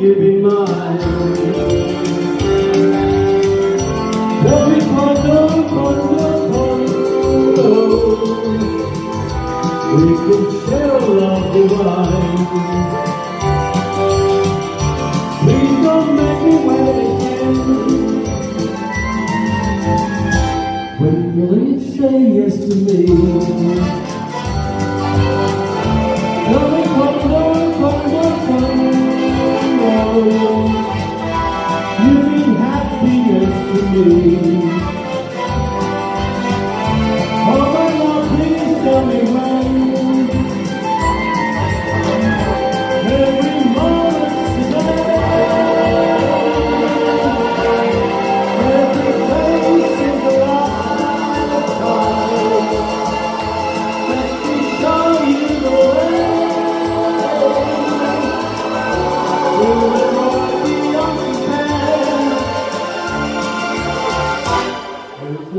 you be mine? Tell me quando, quando, quando We could share a love divine Please don't make me wait again When will you say yes to me? Oh, my love, please tell me when.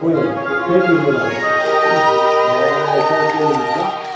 보여. 대비입니다. 네, 대비입니다.